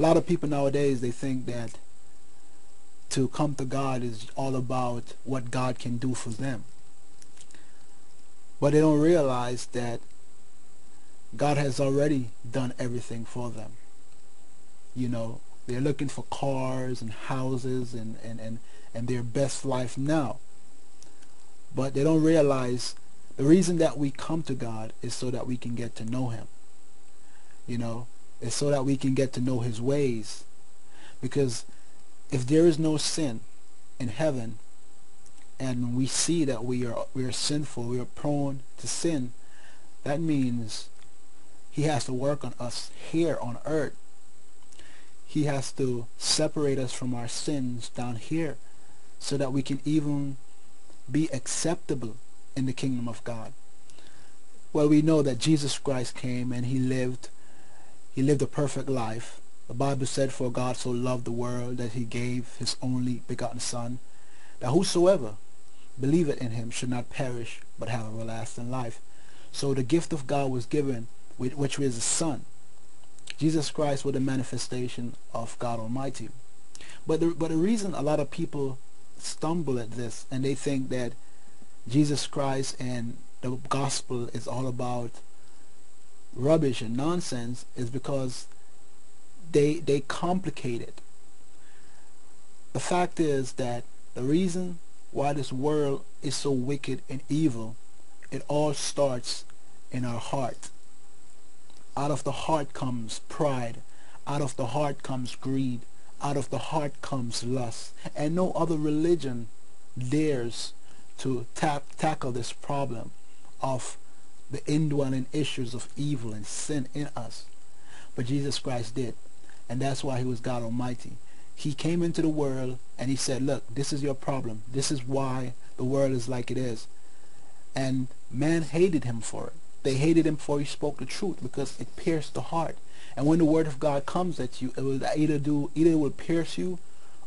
a lot of people nowadays they think that to come to God is all about what God can do for them. But they don't realize that God has already done everything for them. You know, they're looking for cars and houses and, and, and, and their best life now. But they don't realize the reason that we come to God is so that we can get to know him. You know, it's so that we can get to know his ways. Because if there is no sin in heaven, and we see that we are we are sinful, we are prone to sin, that means he has to work on us here on earth. He has to separate us from our sins down here so that we can even be acceptable in the kingdom of God. Well, we know that Jesus Christ came and he lived he lived a perfect life. The Bible said, For God so loved the world that he gave his only begotten Son, that whosoever believeth in him should not perish, but have everlasting life. So the gift of God was given, which was the Son. Jesus Christ was the manifestation of God Almighty. But the, but the reason a lot of people stumble at this and they think that Jesus Christ and the gospel is all about rubbish and nonsense is because they they complicate it. The fact is that the reason why this world is so wicked and evil, it all starts in our heart. Out of the heart comes pride. Out of the heart comes greed. Out of the heart comes lust. And no other religion dares to ta tackle this problem of the indwelling issues of evil and sin in us. But Jesus Christ did. And that's why he was God Almighty. He came into the world and he said, look, this is your problem. This is why the world is like it is. And man hated him for it. They hated him for he spoke the truth because it pierced the heart. And when the word of God comes at you, it will either do either it will pierce you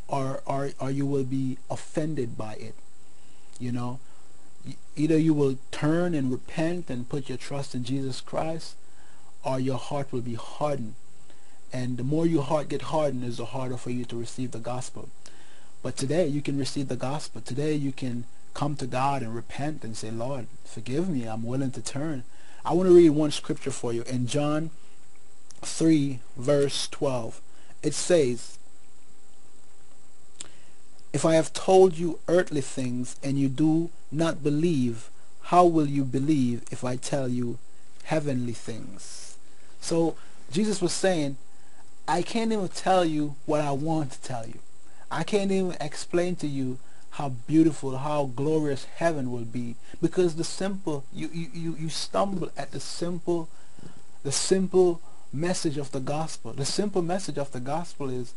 or or, or you will be offended by it. You know, either you will turn and repent and put your trust in Jesus Christ or your heart will be hardened. And the more your heart get hardened is the harder for you to receive the gospel. But today you can receive the gospel. Today you can come to God and repent and say Lord forgive me. I'm willing to turn. I want to read one scripture for you in John 3 verse 12 it says if I have told you earthly things and you do not believe, how will you believe if I tell you heavenly things? So Jesus was saying, I can't even tell you what I want to tell you. I can't even explain to you how beautiful, how glorious heaven will be because the simple, you, you, you, stumble at the simple, the simple message of the gospel. The simple message of the gospel is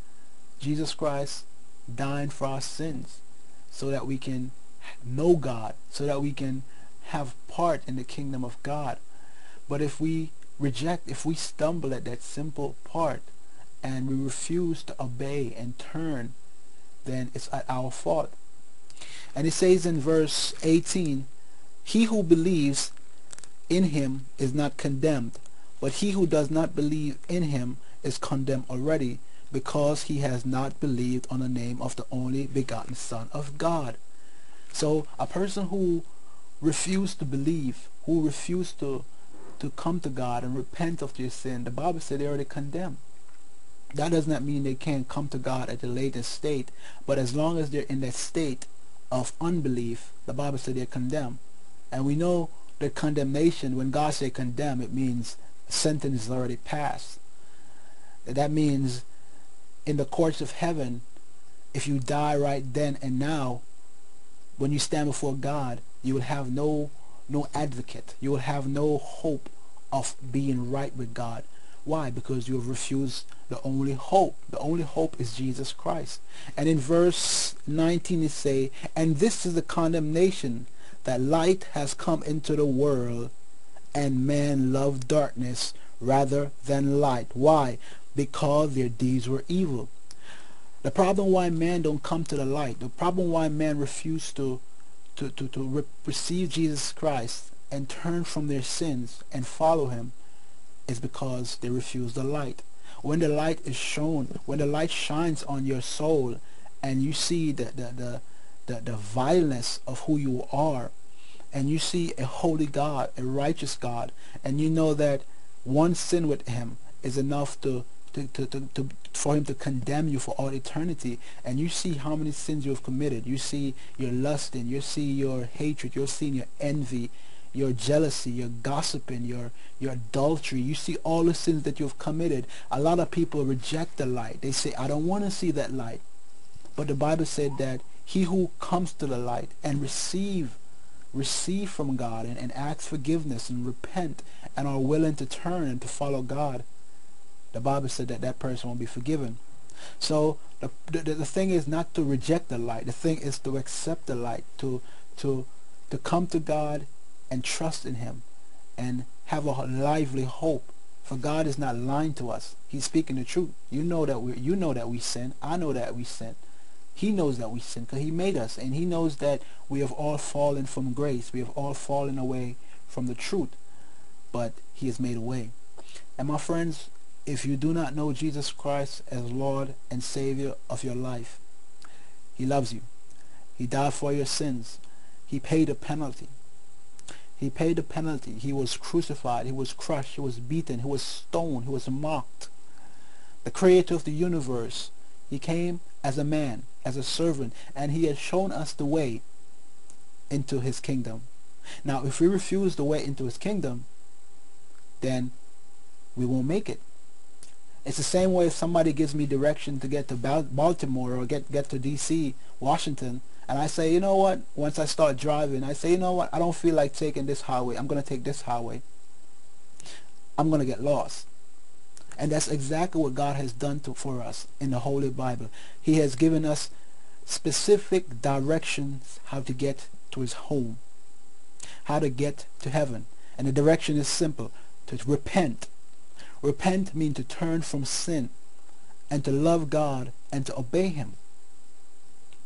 Jesus Christ dying for our sins so that we can know God, so that we can have part in the kingdom of God. But if we reject, if we stumble at that simple part and we refuse to obey and turn, then it's at our fault. And it says in verse 18, He who believes in him is not condemned, but he who does not believe in him is condemned already, because he has not believed on the name of the only begotten Son of God. So a person who refused to believe, who refused to, to come to God and repent of their sin, the Bible said they are already condemned. That does not mean they can't come to God at a later state, but as long as they're in that state of unbelief, the Bible said they're condemned. And we know that condemnation, when God say condemn, it means sentence is already passed. That means in the courts of heaven, if you die right then and now, when you stand before God, you will have no no advocate. You will have no hope of being right with God. Why? Because you have refused the only hope. The only hope is Jesus Christ. And in verse 19 it say, And this is the condemnation, that light has come into the world, and men love darkness rather than light. Why? because their deeds were evil. The problem why man don't come to the light, the problem why man refuse to, to, to, to re receive Jesus Christ and turn from their sins and follow him is because they refuse the light. when the light is shown, when the light shines on your soul, and you see the the the the, the vileness of who you are, and you see a holy God, a righteous God, and you know that one sin with him is enough to to, to, to, to, for him to condemn you for all eternity and you see how many sins you have committed. You see your lusting you see your hatred you're seeing your envy your jealousy your gossiping your your adultery. You see all the sins that you've committed. A lot of people reject the light. They say i don't want to see that light. But the bible said that he who comes to the light and receive receive from god and, and ask forgiveness and repent and are willing to turn and to follow god the Bible said that that person won't be forgiven. So the, the, the thing is not to reject the light. The thing is to accept the light, to to to come to God and trust in Him, and have a lively hope. For God is not lying to us; He's speaking the truth. You know that we you know that we sin. I know that we sin. He knows that we sin because He made us, and He knows that we have all fallen from grace. We have all fallen away from the truth, but He has made a way. And my friends, if you do not know Jesus Christ as Lord and Savior of your life, He loves you. He died for your sins. He paid a penalty. He paid the penalty. He was crucified. He was crushed. He was beaten. He was stoned. He was mocked. The creator of the universe. He came as a man, as a servant, and he has shown us the way into his kingdom. Now, if we refuse the way into his kingdom, then we won't make it. It's the same way if somebody gives me direction to get to Baltimore or get, get to D.C., Washington, and I say, you know what, once I start driving, I say, you know what, I don't feel like taking this highway. I'm going to take this highway. I'm going to get lost. And that's exactly what God has done to, for us in the Holy Bible. He has given us specific directions how to get to his home, how to get to heaven. And the direction is simple, to repent, Repent means to turn from sin and to love God and to obey Him.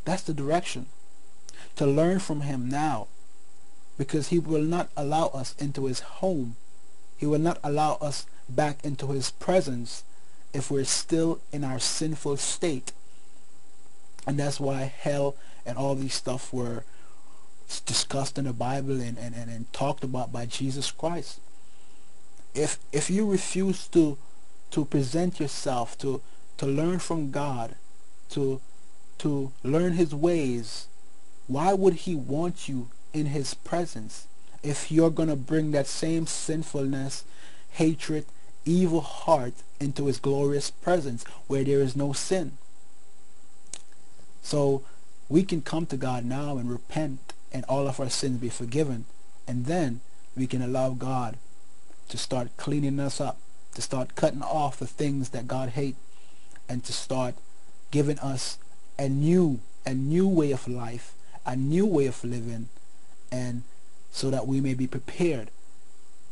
That's the direction. To learn from Him now because He will not allow us into His home. He will not allow us back into His presence if we're still in our sinful state. And that's why hell and all these stuff were discussed in the Bible and, and, and, and talked about by Jesus Christ if if you refuse to to present yourself to to learn from God to to learn his ways why would he want you in his presence if you're going to bring that same sinfulness hatred evil heart into his glorious presence where there is no sin? So we can come to God now and repent and all of our sins be forgiven and then we can allow God to start cleaning us up, to start cutting off the things that God hates, and to start giving us a new, a new way of life, a new way of living, and so that we may be prepared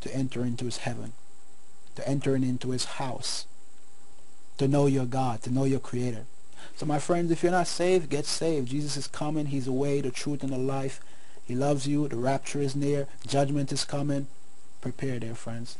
to enter into his heaven, to enter into his house, to know your God, to know your creator. So my friends, if you're not saved, get saved. Jesus is coming. He's the way, the truth, and the life. He loves you. The rapture is near. Judgment is coming. Prepare, dear friends.